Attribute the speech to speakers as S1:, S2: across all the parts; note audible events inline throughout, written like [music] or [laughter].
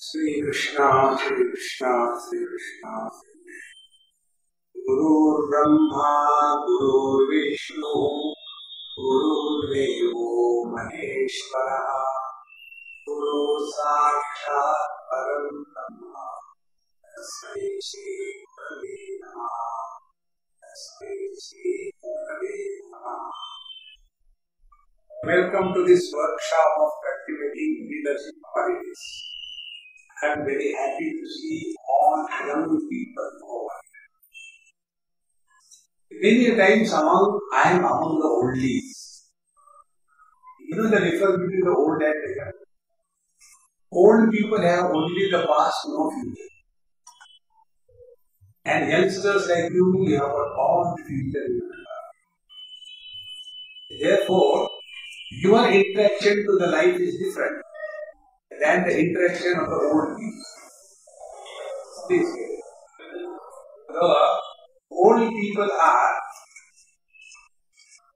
S1: श्री कृष्णा श्री कृष्णा श्री कृष्णा गुरुर्ब्रह्मा, गुरुर्विष्णु, गुरुर्देवो महेश्वरः। गुरु साक्षात् परं ब्रह्म। श्री गुरवे श्री गुरवे नमः। Welcome to this workshop of cultivating leadership qualities. I am very happy to see all young people over. Many times among I am among the oldies. You know the difference between the old and the young. Old people have only the past, no future. And youngsters like you, you have all the future. Therefore, your interaction to the life is different than the interaction of the old people. The old people are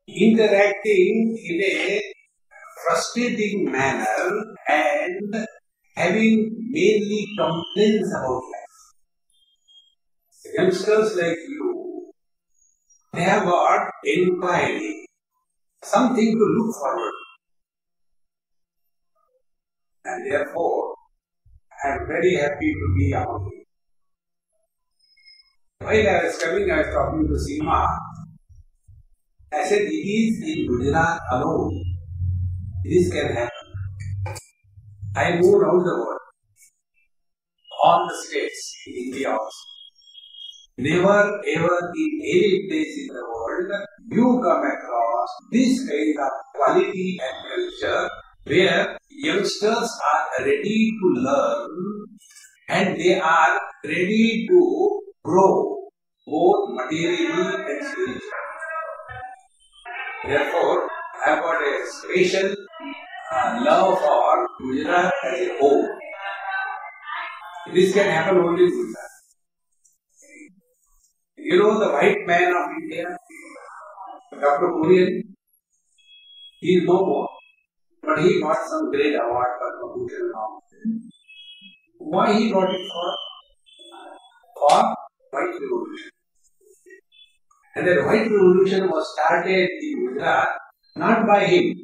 S1: interacting in a frustrating manner and having mainly complaints about life. Youngsters like you, they have got inquiry, something to look forward to. And therefore, I am very happy to be among you. While I was coming, I was talking to Seema. I said, it is in Gujarat alone. This can happen. I moved around the world. All the states in India also. Never ever in any place in the world you come across this kind of quality and culture where youngsters are ready to learn and they are ready to grow both materially and spiritually. Therefore, I have got a special uh, love for Gujarat as a whole. This can happen only in Gujarat. You know the white man of India, Dr. Kurian, he is no more. He got some great award for Bhushan now. Why he got it for? For white revolution. And that white revolution was started in Gujarat not by him.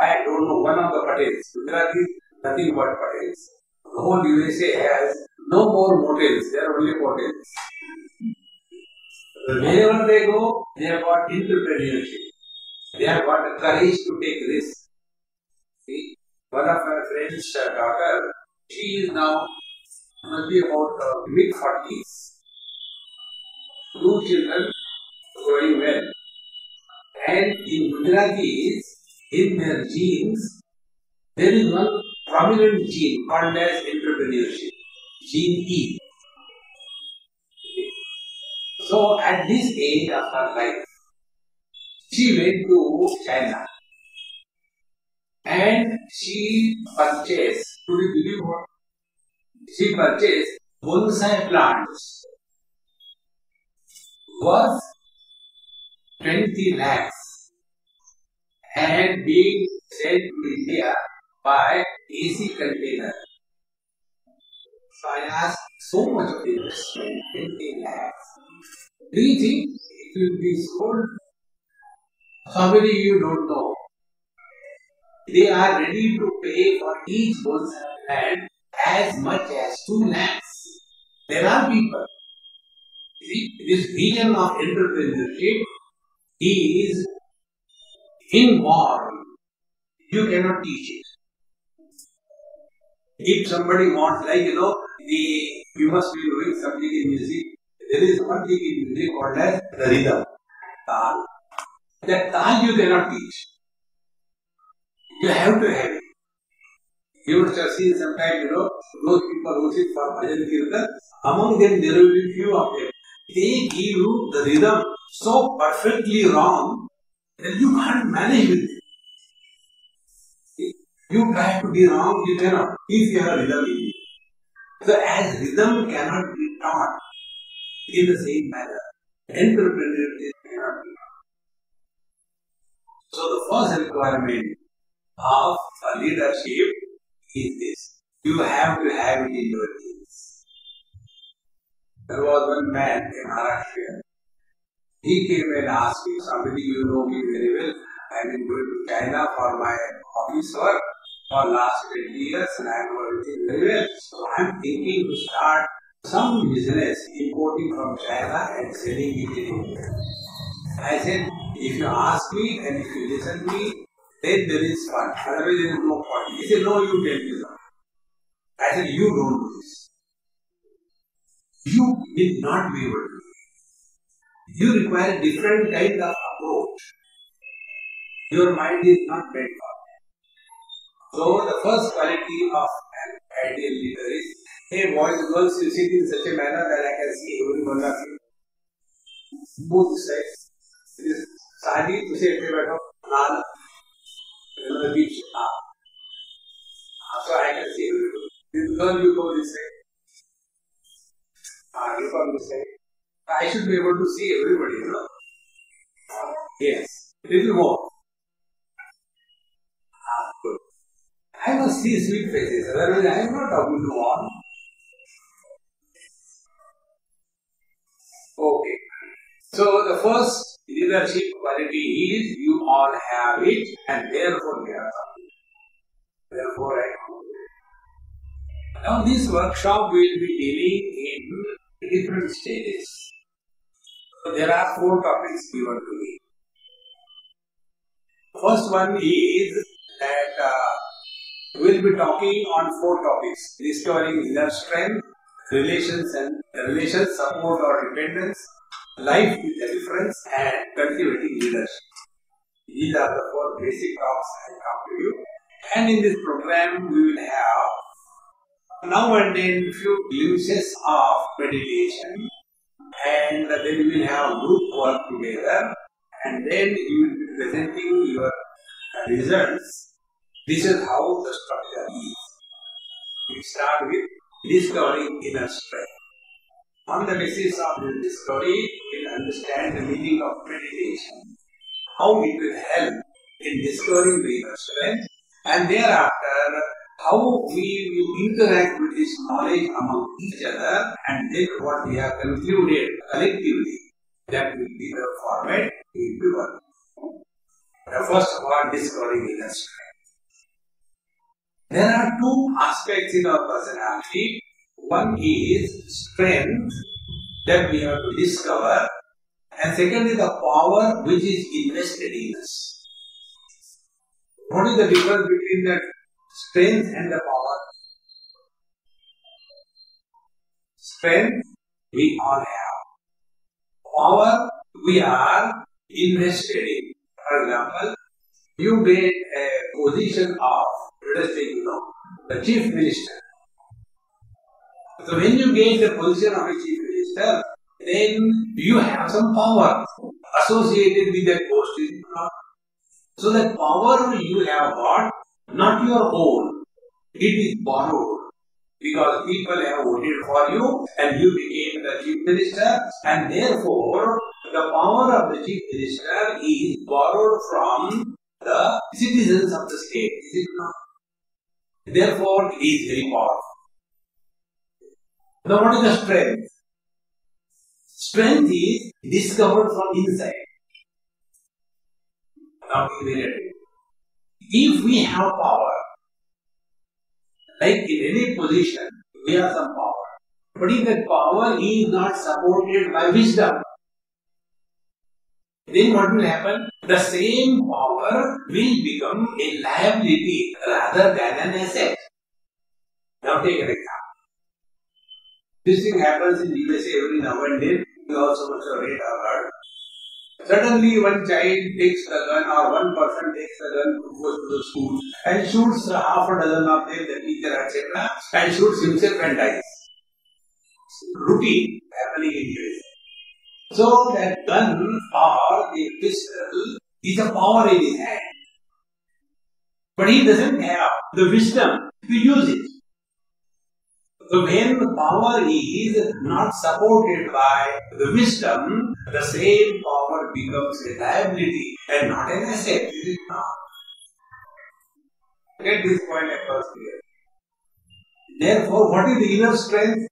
S1: I don't know, one of the Patels. Gujarat is nothing but Patels. The whole USA has no more motels, there are only hotels. Wherever they go, they have got entrepreneurship. They have got the courage to take risks. See, one of my friend's daughter, she is now maybe about uh, mid 40s. Two children growing well. And in Gujaratis, in their genes, there is one prominent gene called as entrepreneurship, gene E. So at this age of her life, she went to China and she purchased, could you believe what? She purchased bonsai plants worth 20 lakhs and being sent to India by AC container. So I asked so much of investment, 20 lakhs. Do you think it will be sold? Many you don't know? They are ready to pay for each bonsai plant as much as 2 lakhs. There are people. See, this vision of entrepreneurship is inborn. You cannot teach it. If somebody wants, like you know, the you must be doing something in music. There is one thing in music called as the rhythm. Tal. That tal you cannot teach. You have to have it. You must have seen sometimes, you know, those people who sit for bhajan kirtan, among them there will be few of them. They give you the rhythm so perfectly wrong that you can't manage with it. You try to be wrong, you cannot, if you have a rhythm in it. So as rhythm cannot be taught in the same manner, entrepreneurship. So the first requirement of a leadership is this. you have to have it in your genes. There was one man in Maharashtra. He came and asked me, somebody you know me very well. Been going to China for my office work for last 20 years and I'm working very well. So I'm thinking to start some business importing from China and selling it in India. I said, if you ask me and if you listen to me, then there is fun. Otherwise there is no point. He said, no, you tell me something. I said, you don't do this. You will not be able to do it. You require a different kind of approach. Your mind is not made for that. So the first quality of an ideal leader is, hey boys and girls, you sit in such a manner that I can see every one of you. Both sides. शादी तुझे इतने बैठो नाल the beach. Ah. So I can see you. Learn you go this way. Ah, you come this way. I should be able to see everybody, you know. Yes. Little more. Ah, good. I must see sweet faces, otherwise I am not talking to all. Okay. So the first leadership quality is you all have it and therefore we are talking. Therefore I Now this workshop will be dealing in different stages. So there are four topics given to me. First one is that uh, we'll be talking on four topics. Restoring inner strength, relations and relations, support or dependence, life with difference and cultivating leadership. These are the four basic talks I come to you. And in this program we will have now and then few glimpses of meditation and then we will have group work together and then you will be presenting your results. This is how the structure is. We start with discovering inner strength. On the basis of this discovery, we will understand the meaning of meditation, how it will help in discovering the strength, and thereafter how we will interact with this knowledge among each other, and then what we have concluded collectively, that will be the format we will work. The first one, discovering inner strength. There are two aspects in our personality. One is strength that we have to discover, and second is the power which is invested in us. What is the difference between the strength and the power? Strength we all have. Power we are invested in. For example, you get a position of, let us say, you know, the chief minister. So when you get the position of a chief minister, then you have some power associated with that post. So that power you have got, not your own, it is borrowed. Because people have voted for you and you became the chief minister and therefore the power of the chief minister is borrowed from the citizens of the state. Is it not? Therefore it is very powerful. Now what is the strength? Strength is discovered from inside. Now if we have power, like in any position, we have some power. But if that power is not supported by wisdom, then what will happen? The same power will become a liability rather than an asset. Now take an example. This thing happens in USA every now and then. We also must have read heard. Suddenly one child takes the gun or one person takes the gun to go to the school and shoots half a dozen of them, the teacher, etc. and shoots himself and dies. Routine happening in USA. So that gun or a pistol is a power in his hand. But he doesn't have the wisdom to use it. So when power is not supported by the wisdom, the same power becomes a liability and not an asset. Is it not? Get this point across here. Therefore, what is the inner strength?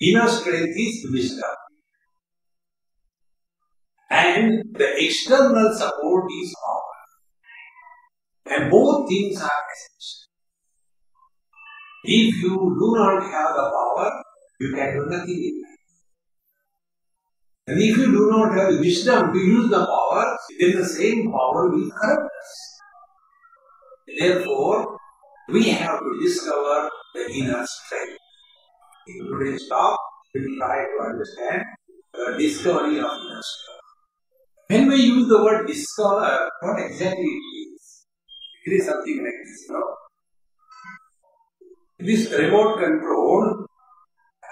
S1: Inner strength is wisdom. And the external support is power. And both things are essential. If you do not have the power, you can do nothing in life. And if you do not have wisdom to use the power, then the same power will corrupt us. Therefore, we have to discover the inner strength. In today's talk, we will try to understand the discovery of inner strength. When we use the word discover, what exactly it means? It is something like this, no? This remote control,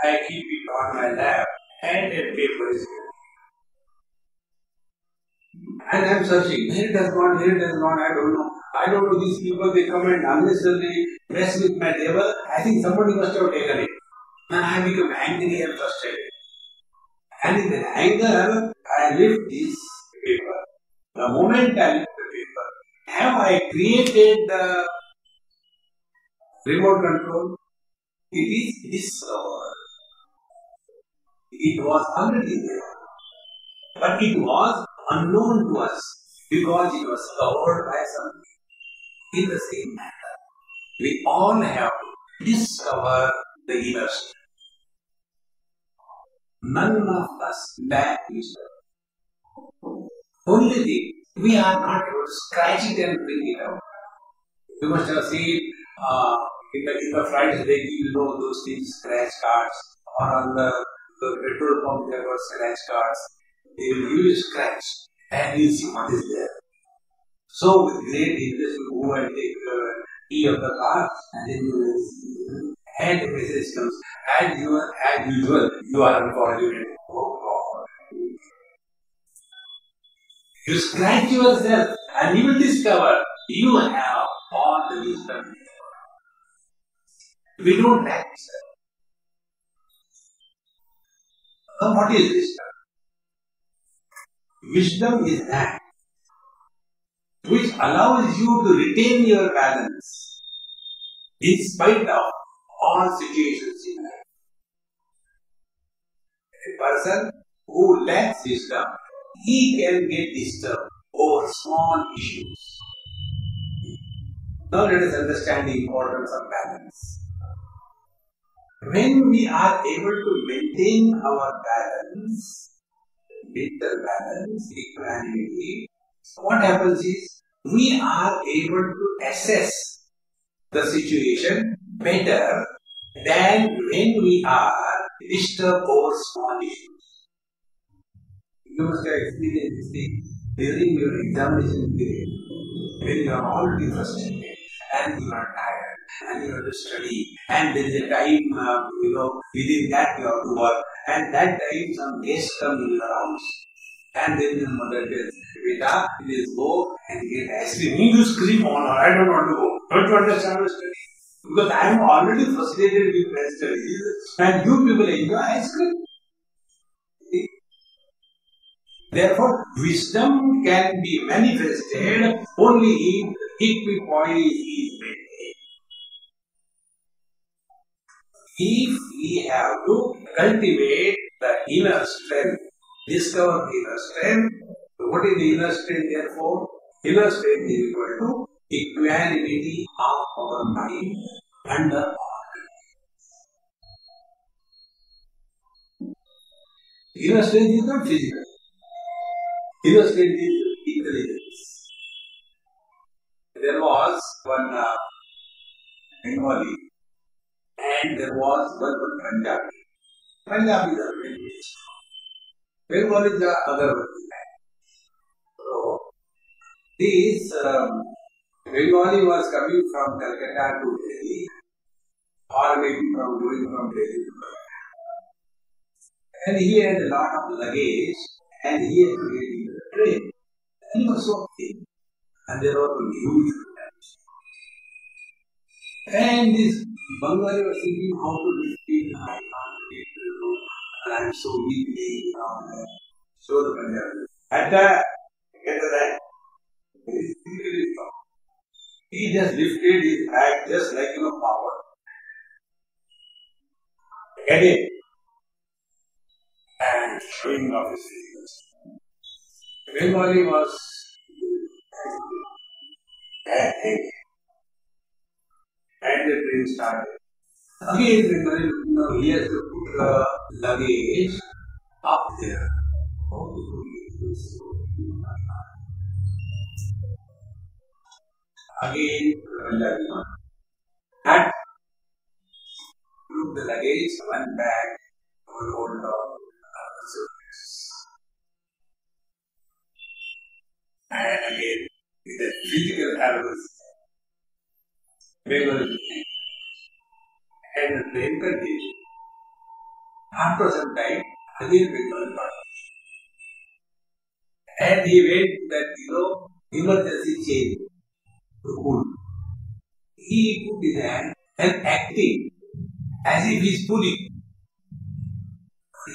S1: I keep it on my lap and a paper is here. And I am searching. Here it has gone, here it has gone, I don't know. I don't know these people, they come and unnecessarily mess with my table. I think somebody must have taken it. And I become angry and frustrated. And in the anger, I lift this paper. The moment I lift the paper, have I created the remote control? It is discovered. It was already there. But it was unknown to us because it was covered by something. In the same manner, we all have to discover the inner. None of us lack wisdom. Only we are not able to scratch it and bring it out. You must have seen uh, in the, in the flights they give you know those things, scratch cards, or on the, the petrol pump there were scratch cards. They will give you scratch and you see what is there. So with great interest you go and take the key of the car and then you will and the message comes and you are as usual you are unfortunate. Oh God. You scratch yourself and you will discover you have all the wisdom. We don't lack wisdom. Now what is wisdom? Wisdom is that which allows you to retain your balance in spite of all situations in life. A person who lacks wisdom, he can get disturbed over small issues. Now let us understand the importance of balance. When we are able to maintain our balance, mental balance, equanimity, what happens is we are able to assess the situation better than when we are disturbed over small issues. You must have experienced this thing during your examination period when you are already frustrated and you are tired and you have to study and there is a time, uh, you know, within that you have to work and that time some guest come in your house and then your mother tells, Beta, please go and get ice cream. You scream on her, I don't want to go. Don't you understand my study? Because I am already frustrated with my studies and you people enjoy ice cream. Therefore, wisdom can be manifested only if equipoise is maintained. If we have to cultivate the inner strength, discover the inner strength, what is the inner strength therefore? Inner strength is equal to equanimity of our mind and the heart. Inner strength is not physical. Inner strength is intelligence. There was one uh, Bengali and there was one Punjabi. Punjabi is a very Bengali is the other. So, this um, Bengali was coming from Calcutta to Delhi, or maybe from going from Delhi to. And he had a lot of luggage, and he had to get into the train. And he was thin, and there were huge problems. And this Bengali was thinking how to it, I can't lift it, and I'm so weak, and so the Punjabi. At that, get that, he just lifted his bag just like you know power. headache and showing off his fingers. Bengali was bad headache. And the train started. Again, Bengali, you know, he has to put the luggage up there. Again, had took the luggage, went back, and hold on uh. And again, with the physical errors, they were and the continued. After some time, again Bengal got And he went to that, you know, emergency chain to pull. He put his hand and acting as if he is pulling.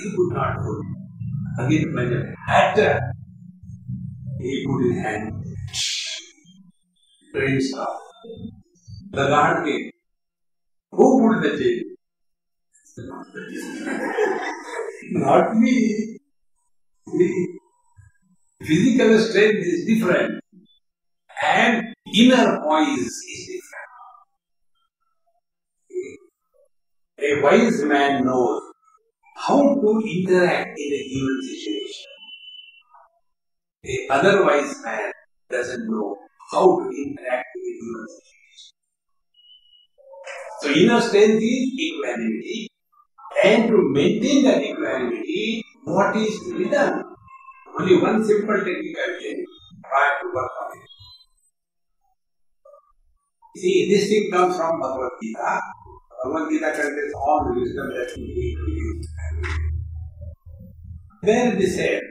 S1: He could not pull. Again, the actor, he put his hand. Train stopped. The guard came. Who put the chain? Not me. The physical strength is different and inner poise is different. A wise man knows how to interact in a human situation. A otherwise man doesn't know how to interact in a human situation. So inner strength is equanimity and to maintain that equanimity, what is to be done? Only one simple technical thing, try to work on it. See, this thing comes from Bhagavad Gita. Bhagavad Gita contains all the wisdom that we need to use. Then they said,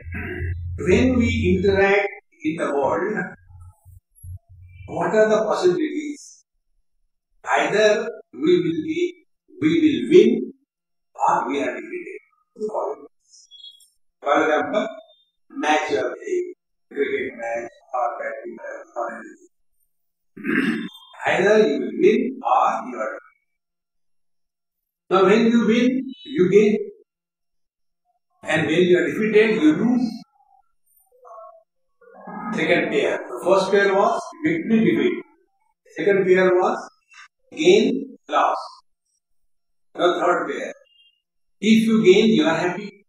S1: when we interact in the world, what are the possibilities? Either we will be, we will win or we are defeated. For example, match of a cricket match or badminton or anything. [clears throat] Either you will win or you are defeated. Now when you win, you gain. And when you are defeated, you lose. Second pair. The first pair was victory defeat. Second pair was gain loss. The third pair. If you gain, you are happy.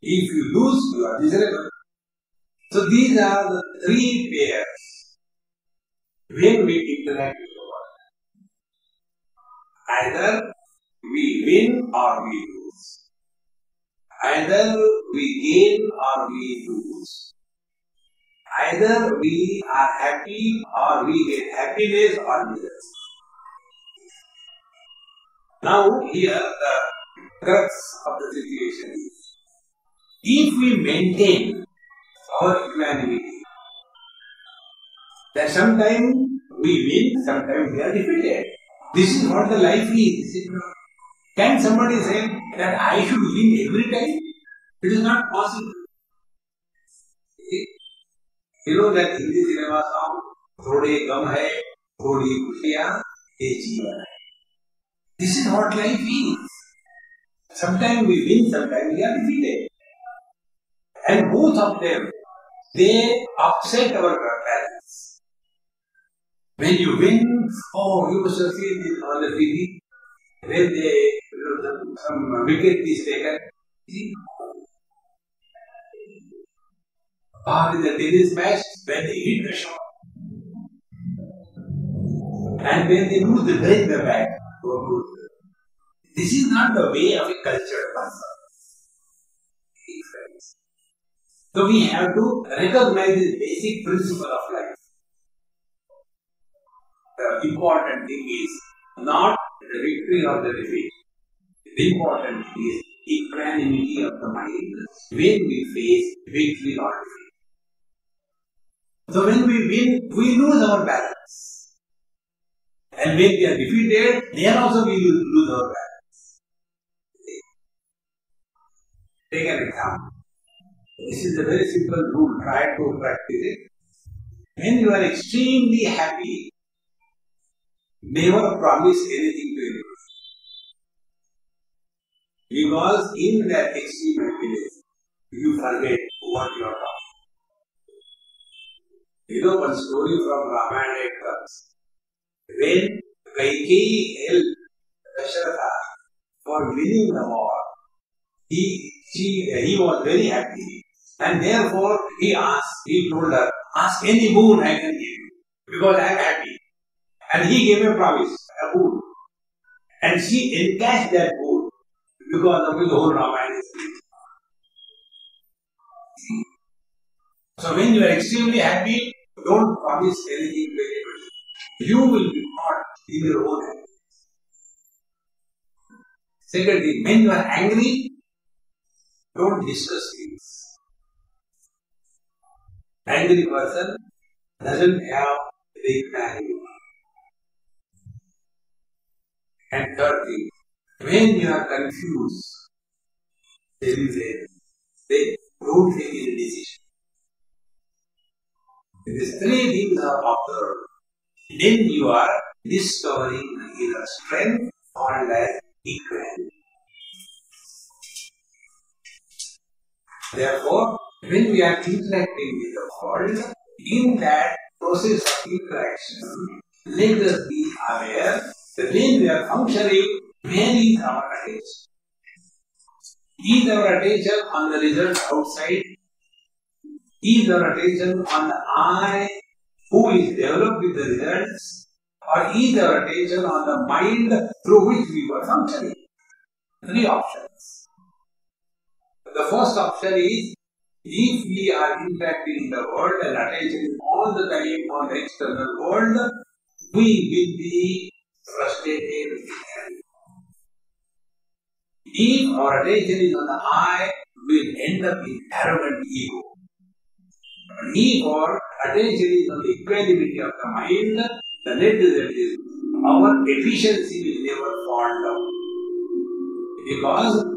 S1: If you lose, you are miserable. So these are the three pairs when we interact with the world. Either we win or we lose. Either we gain or we lose. Either we are happy or we get happiness or misery. Now here the crux of the situation is if we maintain our equanimity, that sometimes we win, sometimes we are defeated. This is what the life is. Can somebody say that I should win every time? It is not possible. You know that Hindi cinema song, थोड़े गम है थोड़ी खुशियाँ ये जीवन है This is what life is. Sometimes we win, sometimes we are defeated. And both of them, they upset our balance. When you win, oh, you seen this on the TV. When they, you know, some wicket is taken. See? In the tennis match, when they hit the shot. And when they lose, they break the bat. This is not the way of a cultured person. So we have to recognize this basic principle of life. The important thing is not the victory or the defeat. The important thing is equanimity of the mind when we face victory or defeat. So when we win, we lose our balance. And when we are defeated, then also we will lose our balance. Take an example. This is a very simple rule. Try to practice it. When you are extremely happy, never promise anything to anyone. Because in that extreme happiness, you forget what you are talking. You know one story from Ramayana comes. When Kaikeyi helped Dasharatha for winning the war, he, she, he was very happy. And therefore, he asked, he told her, ask any boon I can give you, because I am happy. And he gave a promise, a boon. And she encashed that boon, because of the whole Ramayana So when you are extremely happy, don't promise anything anybody. You will be caught in your own happiness. Secondly, when you are angry, don't discuss things. Angry person doesn't have big value. And thirdly, when you are confused, there is a they don't take any decision. These three things are observed, then you are discovering inner strength called as equality. Therefore, when we are interacting with the world, in that process of interaction, let us be aware that when we are functioning, where is our attention? Is our attention on the result outside? Is our attention on the I who is developed with the results? Or is our attention on the mind through which we were functioning? Three options. The first option is if we are interacting in the world and attention all the time on the external world, we will be frustrated if our attention is on the I, we will end up in arrogant ego. If our attention on the equanimity of the mind, the net result is our efficiency will never fall down. Because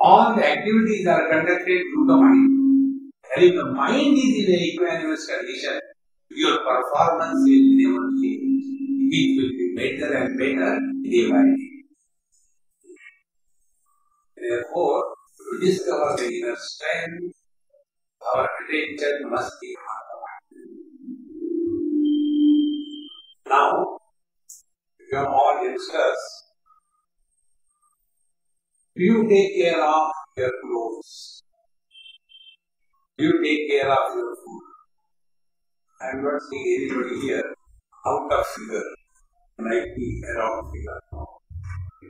S1: all the activities are conducted through the mind. And if the mind is in an equanimous condition, your performance will never change. It will be better and better day by day. Therefore, to discover the inner strength, our attention must be on. Now, you are all youngsters. You take care of your clothes? You take care of your food? I am not seeing anybody here out of figure, like me around figure.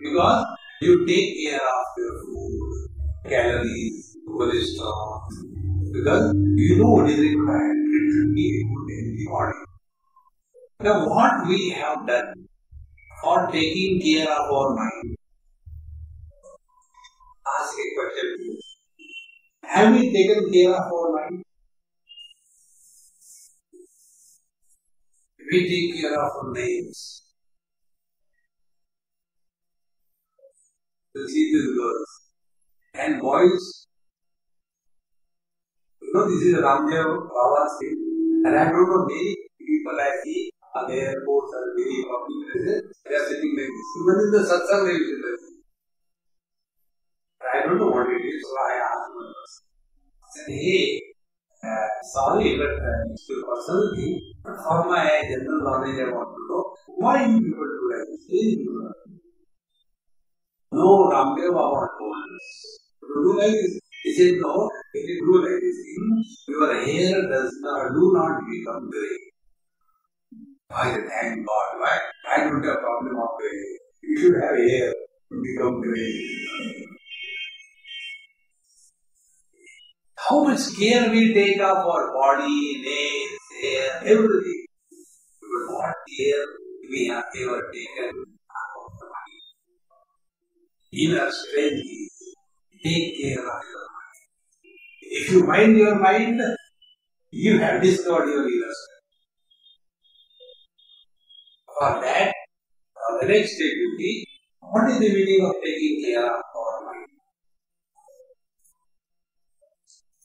S1: Because you take care of your food, calories, cholesterol, because you know what is required. It should be good in the body. Now, what we have done for taking care of our mind? Ask a question. Have we taken care of our mind? We take care of our names. You see these girls and boys. Know, this is Ramdev Baba's thing. And I don't know many people I see on the airports and many public places, they are sitting like this. Even in the satsang, they will sit like. I don't know what it is, so I asked one person. I said, hey, uh, sorry, but uh, it's your personal thing. But for my general knowledge, I want to know why you people do like this. Why you do like this? No, Ramdev Baba told us to do like this. He said, no, if you do like this your hair does not, do not become grey. I thank God, why? I don't have problem of grey. You should have hair to become grey. How much care we take of our body, nails, hair, everything. But what care we have ever taken of the body? Inner strength is take care of your. If you mind your mind, you have discovered your inner strength. For that, for the next step will be, what is the meaning of taking care of our mind?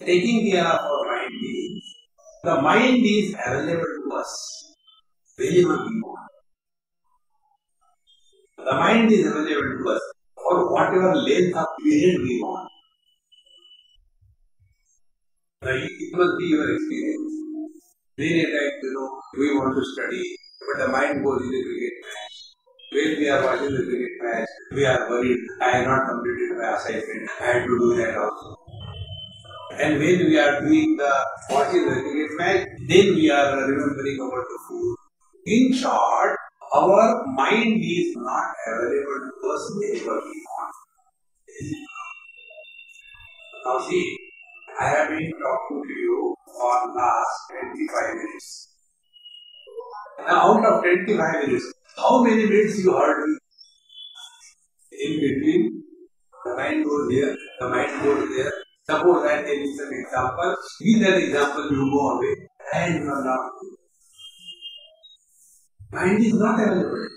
S1: Taking care of our mind means the mind is available to us whenever we want. The mind is available to us for whatever length of period we want. Now, it must be your experience. Many times, you know, we want to study, but the mind goes in the cricket match. When we are watching the cricket match, we are worried, I have not completed my assignment, I have to do that also. And when we are doing the watching the cricket match, then we are remembering about the food. In short, our mind is not available to us whenever we want. Now see, I have been talking to you for last 25 minutes. Now out of 25 minutes, how many minutes you heard me? In between, the mind goes here, the mind goes there. Suppose I there is an example, with that example you go away and you are not. Mind is not available.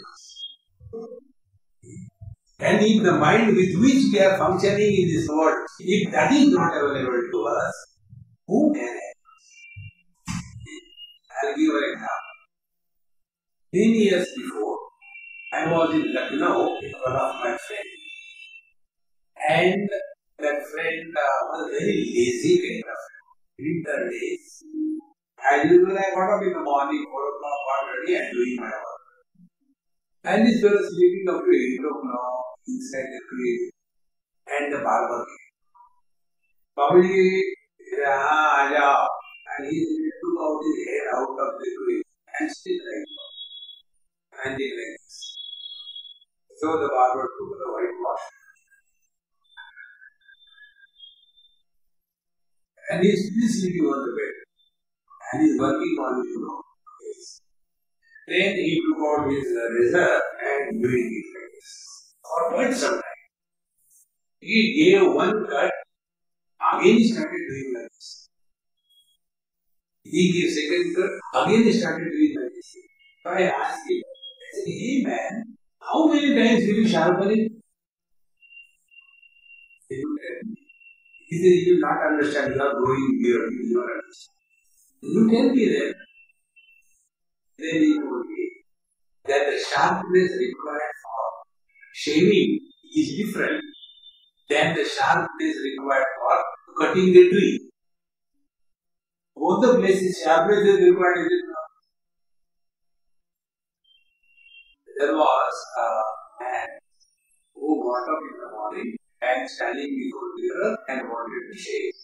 S1: And if the mind with which we are functioning in this world, if that is not available to us, who can help? I'll give an example. Many years before, I was in Lucknow with one of my friends. And that friend uh, was very lazy kind of winter days. As usual, I got up in the morning, 4 o'clock, already, and doing my. And this fellow sleeping up to 8 o'clock inside the grave. And the barber. Babaji, ah, yeah. And he took out his hair out of the grave and still like and the legs. So the barber took the whitewash. And he's still sleeping on the bed. And he's working on his face. Then he took out his razor and doing it like this. For quite some time. He gave one cut, again he started doing like this. He gave second cut, again he started doing like this. So I asked him, I said, hey man, how many times will you sharpen it? He looked at me. He said, you will not understand, you are growing beard, you will. You tell me then. Then he told me that the sharpness required for shaving is different than the sharpness required for cutting the tree. Both the places sharpness is required, is it? There was a man who got up in the morning and standing before the mirror and wanted to shave.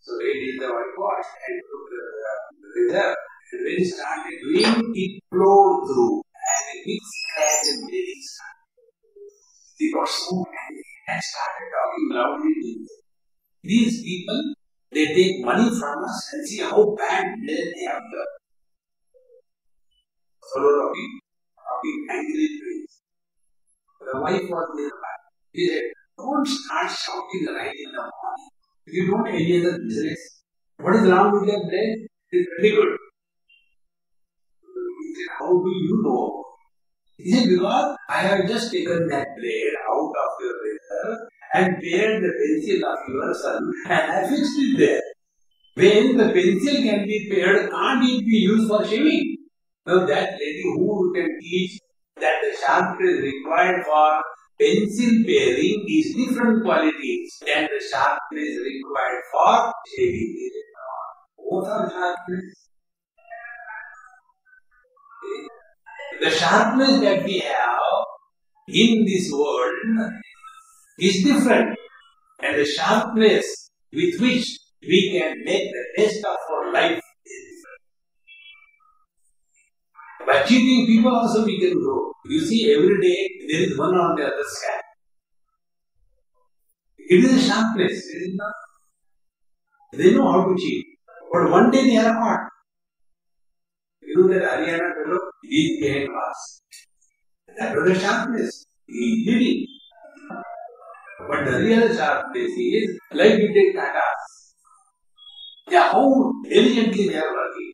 S1: So he did the whitewash and took uh, the razor and when he started doing it flowed through and a big scratch and started. He got so angry and started talking loudly. These people, they take money from us and see how bad they have done. Follow talking, talking angry things. The wife was nearby. He said, don't start shouting right in the morning. If you don't any other business, what is wrong with your brain? It's very good. How do you know? He said, Because I have just taken that blade out of your razor and pared the pencil of your son and I fixed it there. When the pencil can be pared, can't it be used for shaving? Now that lady who can teach that the sharpness required for pencil paring is different qualities than the sharpness required for shaving. Both are sharpness. The sharpness that we have in this world is different, and the sharpness with which we can make the best of our life is different. By cheating people also we can grow. You see, every day there is one on the other side. It is a sharpness, is it not? They know how to cheat. But one day they are caught. Know that fellow is behind us. That was a sharpness. He did it. But the real sharpness is like you take Tatas. Yeah, how diligently they are working.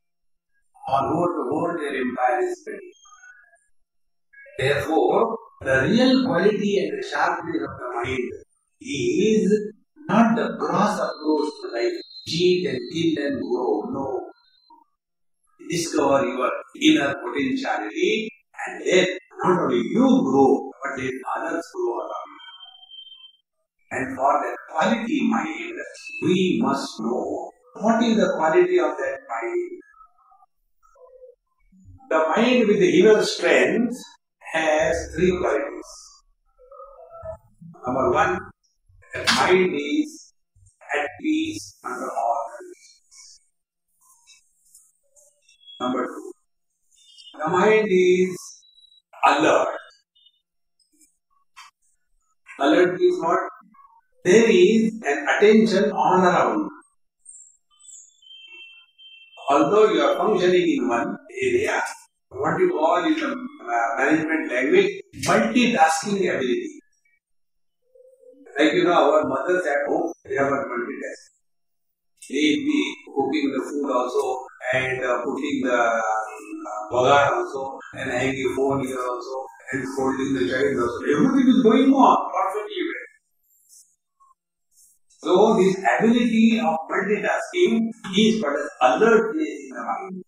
S1: All over the world their empire is spreading. Therefore, the real quality and the sharpness of the mind is not the gross approach to life, cheat and kill and grow. No. Discover your inner potentiality and then not only you grow, but let others grow around you. And for that quality mind, we must know what is the quality of that mind. The mind with the inner strength has three qualities. Number one, the mind is at peace under all Number two, the mind is alert. Alert means what? There is an attention on around. Although you are functioning in one area, what you call in the uh, management language, multitasking ability. Like you know, our mothers at home, they have a multitask. They be cooking the food also and uh, putting the uh, bagar also and hanging phone here also and holding the child also. Everything is going on perfectly well. So this ability of multitasking is but is alertness in the mind.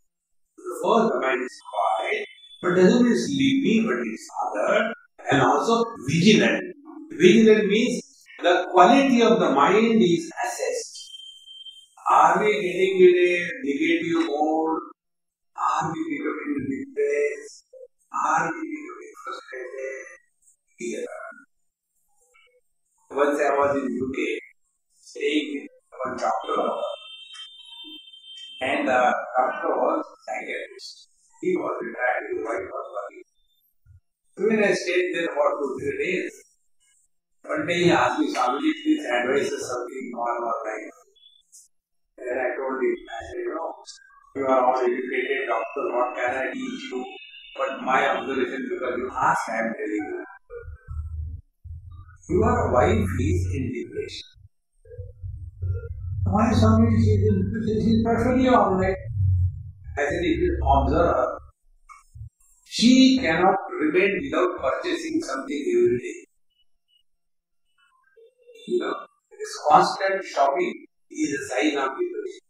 S1: The First, mind is quiet, but doesn't mean sleepy, but it's alert and also vigilant. Vigilant means the quality of the mind is assessed. Are we getting in a negative mode? Are we becoming depressed? Are we becoming frustrated? Here. Once I was in UK, staying with one doctor, and the doctor was psychiatrist. He was retired, his wife was working. When I stayed there for two, three days, one day he asked me, Swamiji, please advise us something on our life. Then I told him, I said, you know, you are all educated doctor, what can I teach you? But my observation, because you ask, I am telling you. Your wife is in depression. Swamiji, she is in? She is perfectly alright. I said, if you observe her, she cannot remain without purchasing something every day. You know, this constant shopping is a sign of depression.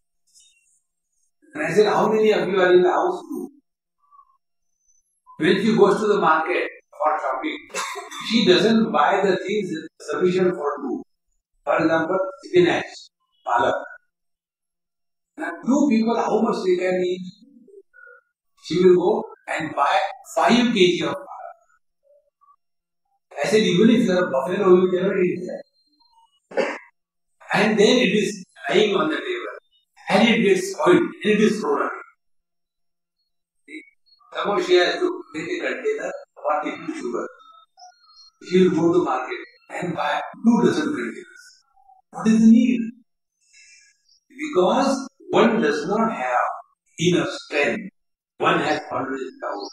S1: And I said, how many of you are in the house too? When she goes to the market for shopping, she doesn't buy the things sufficient for two. For example, spinach, palak. Now, two people, how much they can eat? She will go and buy 5 kg of palak. I said, even if you are a buffalo, you cannot eat that. And then it is lying on the table. And it gets spoiled and it is thrown away. Somehow she has to make a container what is sugar. She will go to market and buy two dozen containers. What is the need? Because one does not have enough strength. One has always doubt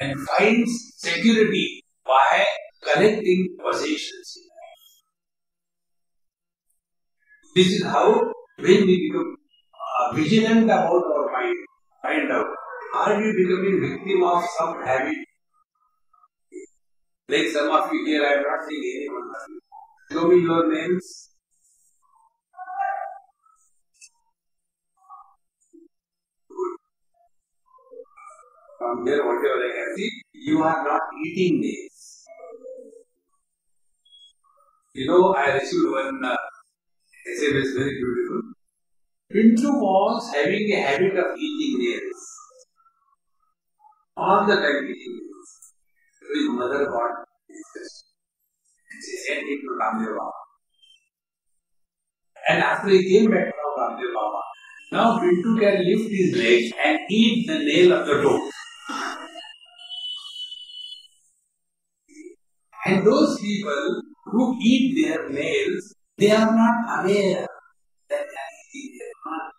S1: and finds security by collecting possessions. This is how when we become uh, vigilant about our mind, find out are we becoming victim of some habit? Like some of you here, I am not saying anyone. Show me your names. From here, whatever I can see, you are not eating this. You know, I received one uh, SMS, very beautiful. Pintu was having a habit of eating nails. All the time eating nails. So his mother got disgusted. And she sent him to Ramdev Baba. And after he came back from Baba, now Pintu can lift his leg and eat the nail of the toe. And those people who eat their nails, they are not aware that they are eating their nails.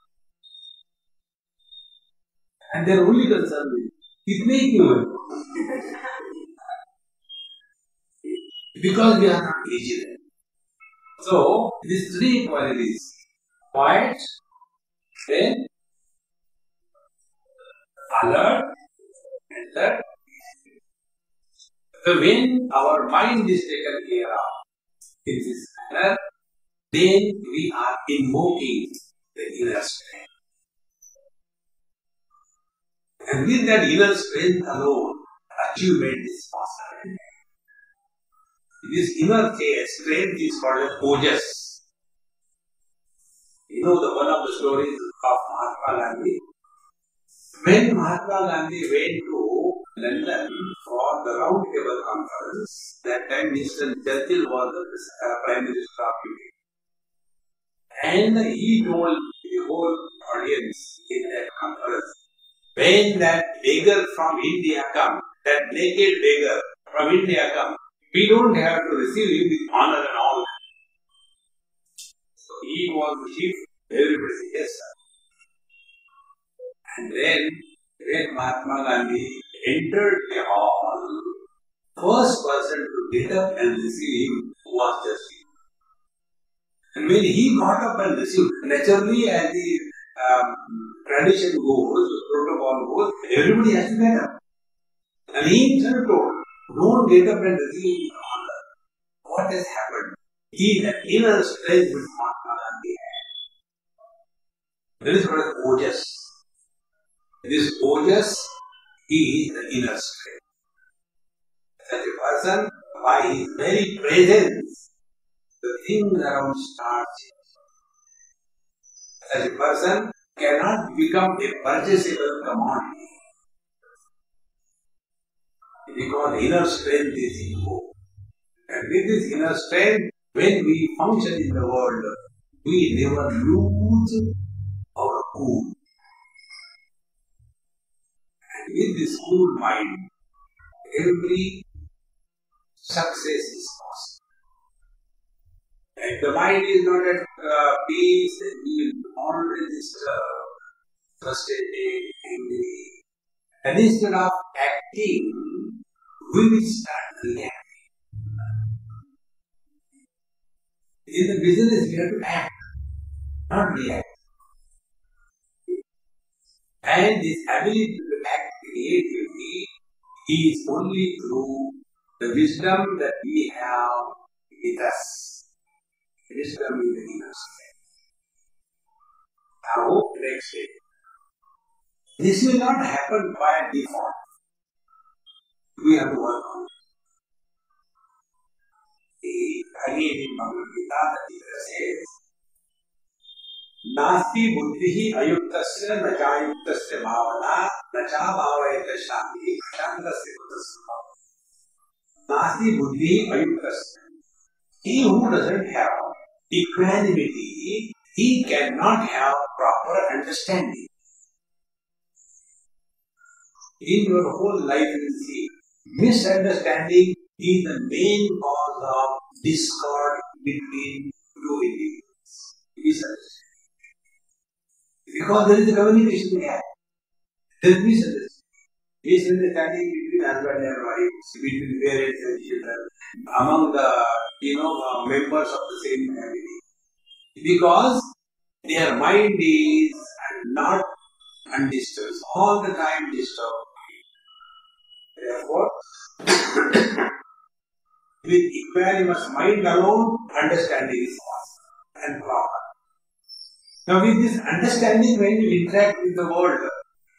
S1: And they are only concerned with कितने ही क्यों है because we are not vigilant. So, these three qualities quiet, then alert, and alert. So, when our mind is taken care of in this manner, then we are invoking the inner strength. And with that inner strength alone, achievement is possible. this inner strength is called as ojas. You know the one of the stories of Mahatma Gandhi. When Mahatma Gandhi went to London for the round table conference, that time Winston Churchill was the uh, Prime Minister of India. And he told the whole audience in that conference, when that beggar from India come, that naked beggar from India come, we don't have to receive him with honor and all. So he was the chief, everybody said, yes sir. And then, when Mahatma Gandhi entered the hall, first person to get up and receive him was just him. And when he got up and received, naturally as the um, tradition goes, protocol goes, everybody has to get up. And he himself told, don't get up and receive honor. What has happened? He, the inner strength which Mahatma Gandhi. That is is ojas. This ojas is the inner strength. Such a person, by his very presence, the things around start Such a person cannot become a purchasable commodity. Because inner strength is ego. And with this inner strength, when we function in the world, we never lose our cool. And with this cool mind, every success is possible. If the mind is not at uh, peace, then we will always disturb, frustrated, angry. And instead of acting, we will start reacting. In the business, we have to act, not react. And this ability to act creatively is only through the wisdom that we have with us. It is the meaning of The hope breaks it. This will not happen by default. We have to work on it. again in Bhagavad Gita, the teacher says, नास्ति बुद्धि ही अयुक्त न चायुक्त भावना न चा भावित शांति अशांत नास्ति बुद्धि अयुक्त ही who doesn't have equanimity, he cannot have proper understanding. In your whole life, you see, misunderstanding is the main cause of discord between two individuals. Misunderstanding. Because there is a communication gap. There is misunderstanding. Misunderstanding between husband and wife, between parents and children, among the you know uh, members of the same family. Because their mind is not undisturbed, all the time disturbed. Therefore, [coughs] with equanimous mind alone, understanding is possible and proper. Now, with this understanding, when you interact with the world,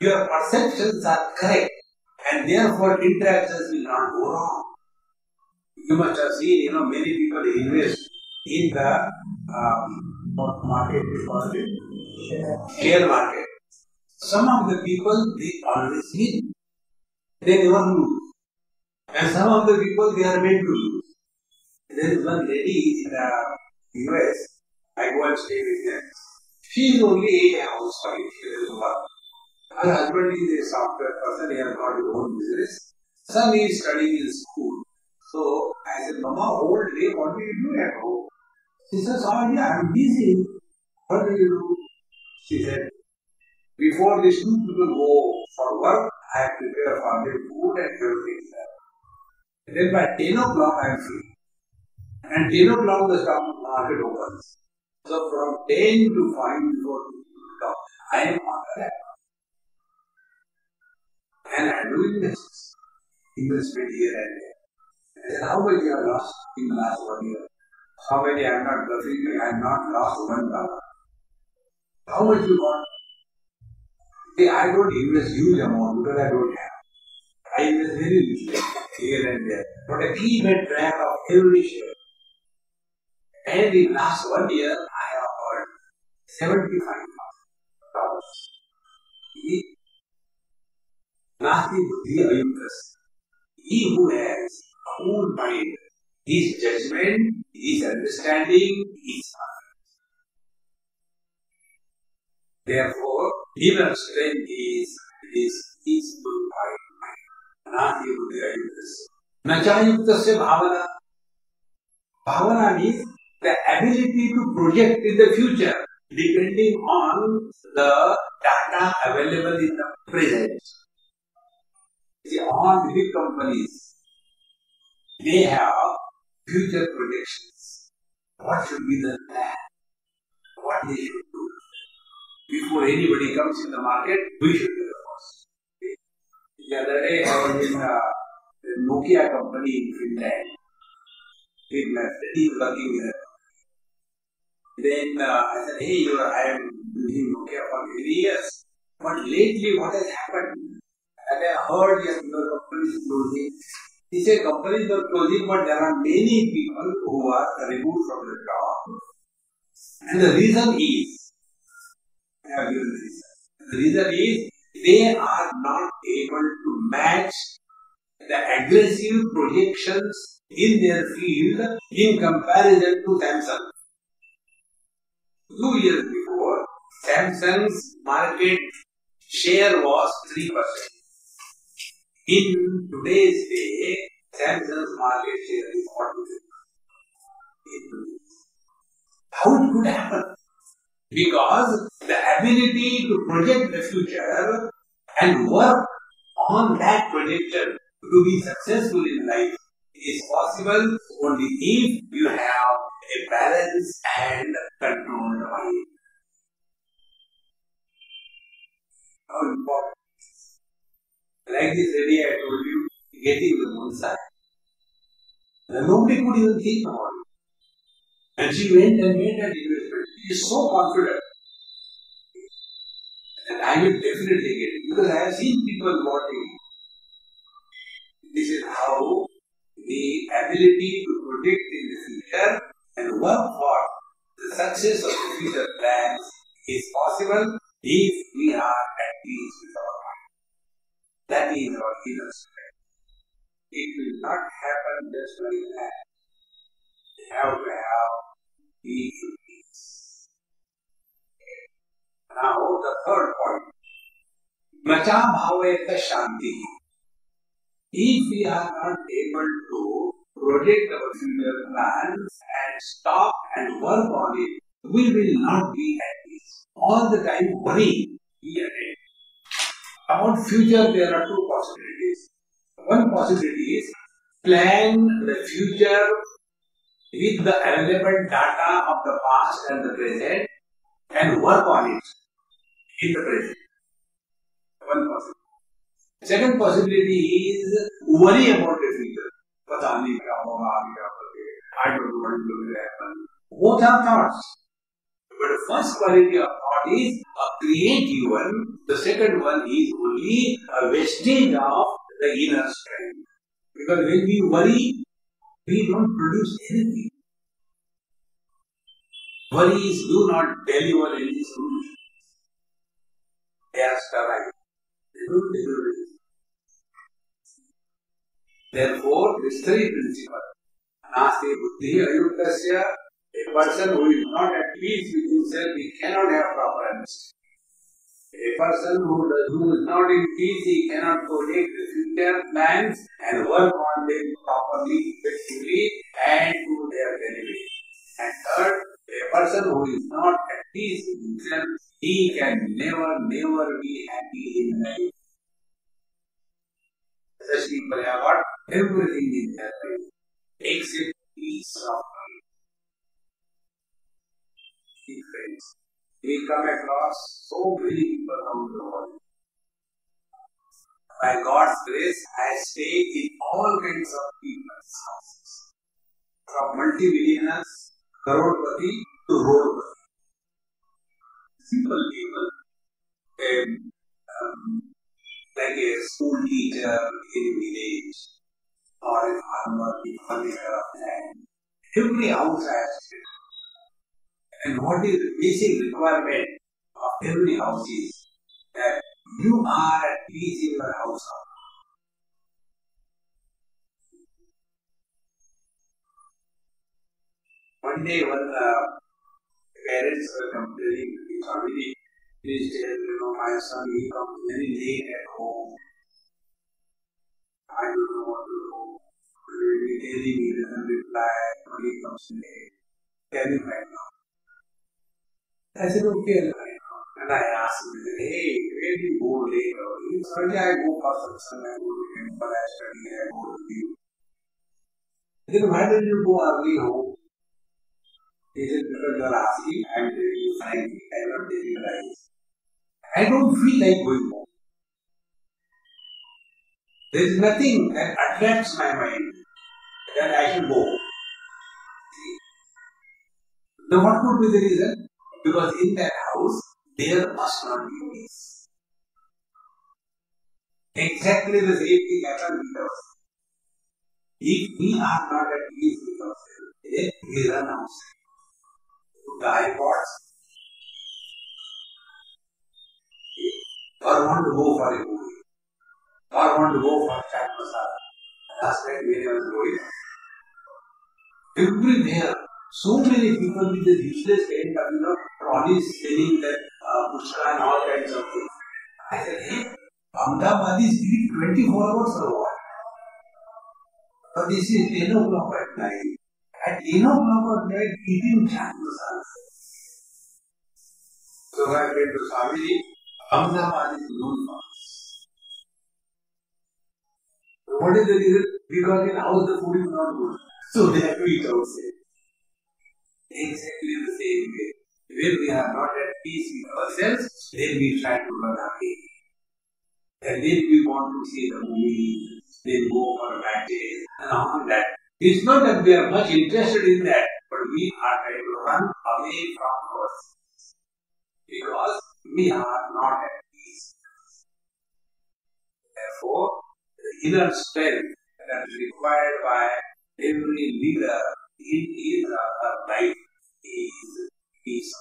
S1: your perceptions are correct, and therefore interactions will not go wrong. You must have seen, you know, many people invest in the um, market it? Share market. Some of the people, they always win. They never lose. And some of the people, they are meant to lose. There is one lady in the US, I go and stay with them. She is only a housewife. She doesn't. Her husband is a software person, he has got his own business. Son is studying in school. So I said, Mama, whole day, what do you do at home? She says, Oh, I'm busy. What do you do? She said, Before these two people go for work, I prepare for their food and everything. And then by 10 o'clock, I am free. And 10 o'clock, the stock market opens. So from 10 to 5 before 2 o'clock, I am on the laptop. And am doing this investment here and there. How many have lost in the last one year? How many I am not bluffing, I have not lost one dollar. How much you got? See, I don't invest huge amount because I don't have. I invest very little. here and there. But a keep a track of every share. And in last one year, I have earned seventy-five thousand dollars. Nasti buddhi ayukas. He who has cool mind, his judgment, his understanding is perfect. Therefore, inner strength is is peaceful mind. Nasti buddhi ayukas. Nachayuktasya bhavana. Bhavana means the ability to project in the future depending on the data available in the present. See, all the big companies, they have future projections. What should be the plan? What they should do? Before anybody comes in the market, we should be the first. The other day, I was in a Nokia company in Finland. In a study working there. Then uh, I said, hey, you are, I am using Nokia for many years. But lately, what has happened? I heard yes, your company is closing. He said, companies are closing, but there are many people who are removed from the job. And the reason is, I have given the reason. The reason is, they are not able to match the aggressive projections in their field in comparison to Samsung. Two years before, Samsung's market share was 3%. In today's day, Samsung's market share is 40%. How it could happen? Because the ability to project the future and work on that projection to be successful in life is possible only if you have a balanced and controlled mind. How important. Like this lady I told you, getting the bonsai. And nobody could even think about it. And she went and made an investment. She is so confident. And I will definitely get it because I have seen people wanting. This is how the ability to predict in the future and work for the success of the future plans is possible if we are at peace with our. That is our inner strength. It will not happen just like that. We have to have peace. Now the third point. Macha bhaveta shanti. If we are not able to project our future plans and stop and work on it, we will not be at peace. All the time worrying here About future, there are two possibilities. One possibility is plan the future with the available data of the past and the present and work on it in the present. One possibility. Second possibility is worry about the future. पता नहीं क्या होगा आगे क्या करोगे I don't want to do happen. Both are thoughts. but the first quality of thought is a creative one. The second one is only a vestige of the inner strength. Because when we worry, we don't produce anything. Worries do not deliver any solution. They are sterile. They don't deliver anything. Therefore, this three principle. Nasti buddhi ayuktasya. A person who is not at peace with himself, he cannot have understanding. A person who, does, who is not in peace, he cannot project the future plans and work on them properly, effectively, and to their benefit. And third, a person who is not at peace with himself, he can never, never be happy in life. Such people have got everything in their life except peace of See, friends, we come across so many people around the world. By God's grace, I stay in all kinds of people's houses. From multi-millionaires, crorepati to roadpati. Simple people. Um, um, like a school teacher in a village, or a farmer of land. Every house has. And what is the basic requirement of every house is that you are at peace in your house. One day when the uh, parents were complaining to the family, please tell you know my son he comes very late at home. I don't know what to do. Maybe telling me doesn't reply he comes late. Tell him right now. I said, okay. And I asked him, hey, where do you go later? He said, yeah, I go for some I go to temple, I study, I go to you. Then why don't you go early home? He said, because you are asking, I am telling you frankly, I am not telling lies. I don't feel like going home. There is nothing that attracts my mind that I should go. Now what could be the reason? Because in that house there must not be peace. Exactly the same thing happens with us. If we are not at peace with ourselves, then we run outside. The iPods, or want to go for a movie, or want to go for chat masala. Last night we were going. Everywhere, so many people with the useless kind of, you know, trolleys selling that uh, pushka and all kinds of things. I said, hey, Ahmedabadis eat 24 hours or what? But this is 10 o'clock at night. At 10 o'clock at night, eating chat masala. So I went to Swamiji, Ahmedabad is known for. What is the reason? Because in house the food is not good. So they have to eat outside. Exactly the same way. When we are not at peace with ourselves, then we try to run away. And then we want to see the movie, then go for a matches and all that. It's not that we are much interested in that, but we are trying to run away from ourselves. Because we are not at peace. Therefore, the inner strength that is required by every leader in or life is peace.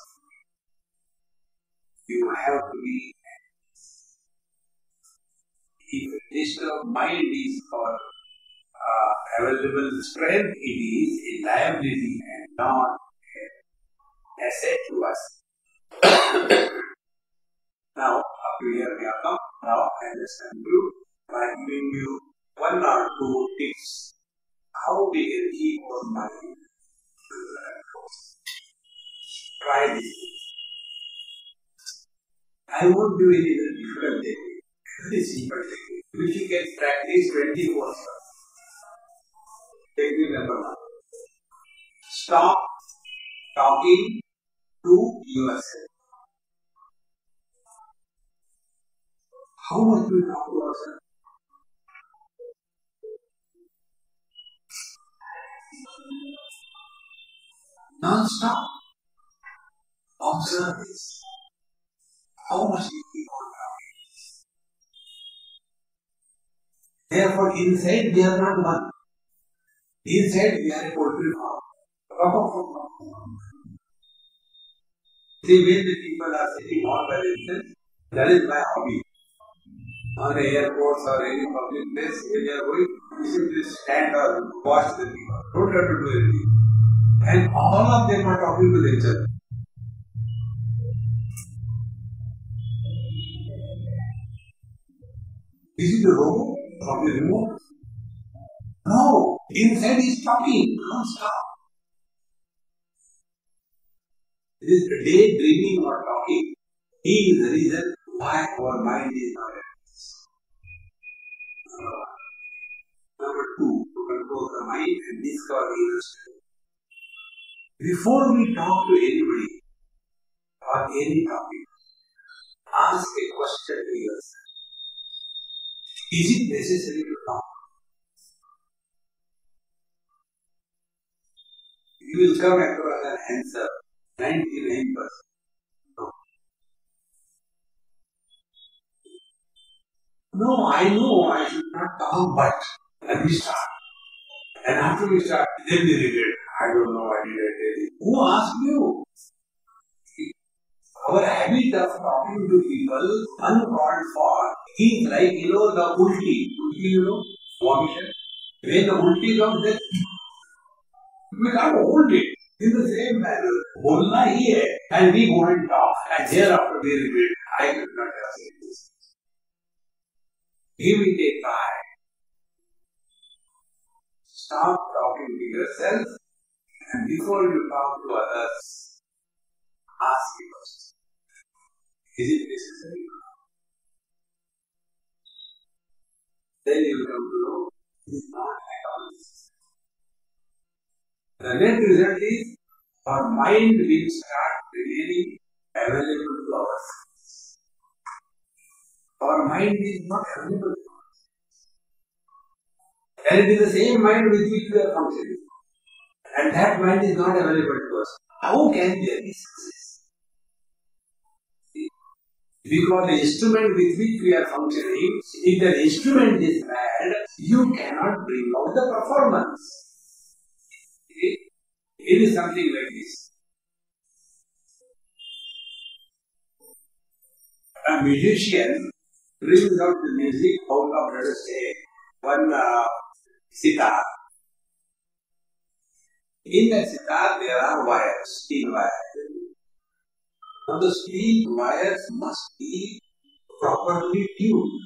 S1: You have to be if disturbed mind is for uh, available strength, it is a liability and not an asset to us. [coughs] now, up here we have come. Now, I understand you by giving you one or two tips how can keep our mind Try. I won't do any difficult technique. Very simple technique, which you can practice 24 hours. Technique number one. Stop talking to yourself. How much do we talk to ourselves? Non-stop. Observe this. How much on talking. Therefore, inside we are not one. Inside we are a poultry farm. See, when the people are sitting all by themselves, that is my hobby. On the airports or any public place, when you are going, you simply stand or watch the people. Don't have to do anything. And all of them are talking to each other. Is it the robot from the remote? No, inside is talking non-stop. It is daydreaming or talking. He is the reason why our mind is not at peace. Uh, number two, to control the mind and discover inner strength. Before we talk to anybody or any topic, ask a question to yourself. Is it necessary to talk? You will come across an answer 99%. No. No, I know I should not talk, but let me start. And after we start, then we regret. I don't know, I did, I. Who asked you? Our habit of talking to people uncalled for things like, you know, the ulti. Ulti, you know, vomition. When the ulti comes, then we can't hold it. In the same manner, bolna hi hai, and we go and talk, and thereafter, we regret. I could not have said this. He will take time. Stop talking to yourself, and before you talk to others, ask yourself, is it necessary? Then you come to know it is not at all necessary. The net result is our mind will start remaining available to ourselves. Our mind is not available. And it is the same mind with which we are functioning. And that mind is not available to us. How can there be success? Because the instrument with which we are functioning, if the instrument is bad, you cannot bring out the performance. It is something like this. A musician brings out the music out of, let us say, one uh, sitar. In that sitar, there are wires, steel wires. Now, the steel wires must be properly tuned.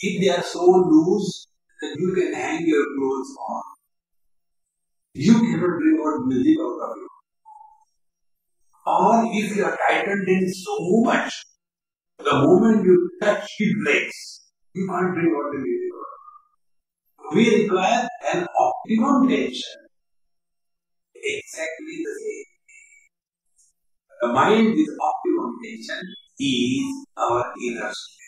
S1: If they are so loose that you can hang your clothes on, you cannot bring out music out of it. Or if you are tightened in so much, the moment you touch it breaks. You can't bring out the music. We require an optimum tension. Exactly the same. The mind with optimum tension is our inner strength.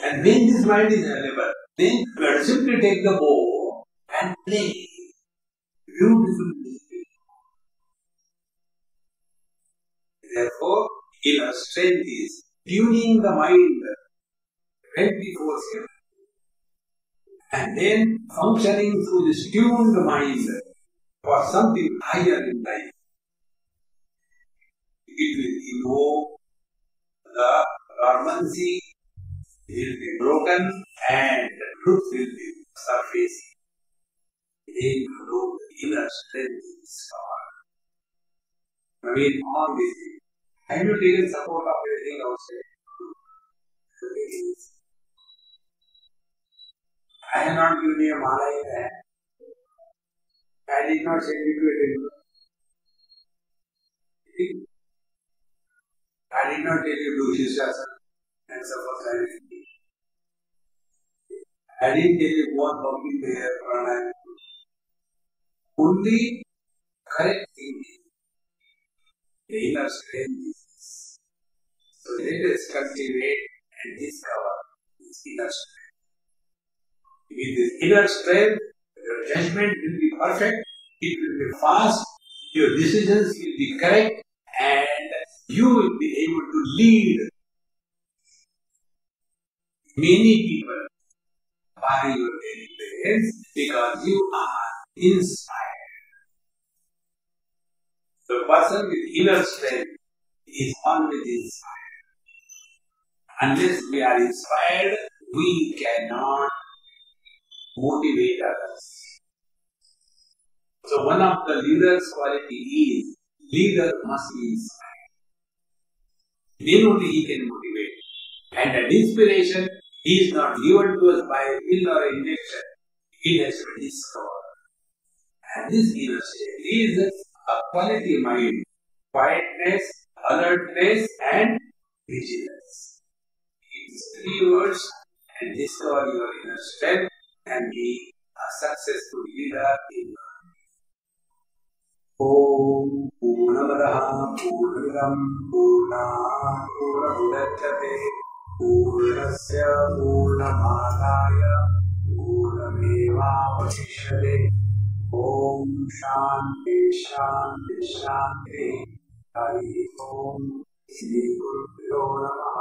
S1: And when this mind is available, then you have simply take the bow and play beautifully. Therefore, inner strength is tuning the mind 24 7 and then functioning through this tuned mind for something higher in life. It will invoke the dormancy will be broken and the truth will be surfacing. Then you the inner strength is discovered. I mean, all these things. Have you taken support of anything outside? I have not given you a mala in that. I did not send you to a temple. I did not tell you do Shishasana and suffer silently. I didn't tell you on talking there pranayama. Only correct thinking. The inner strength is. So let us cultivate and discover this inner strength. With this inner strength, your judgment will be perfect, it will be fast, your decisions will be correct, and you will be able to lead many people by your daily because you are inspired. The person with inner strength is always inspired. Unless we are inspired, we cannot motivate others. So one of the leader's quality is leader must be inspired. Then only he can motivate. And an inspiration is not given to us by will or intention. It has to be discovered. And this inner state is a quality mind, quietness, alertness, and vigilance. It's three words and discover your inner strength and be a successful leader in ॐ पूर्णमदः पूर्णमिदं पूर्णात् पूर्णस्य पूर्णमादाय पूर्णमेवावशिष्यते ॐ शान्ति शान्ति शान्ति हरि ओम् श्रीगुरुभ्यो नमः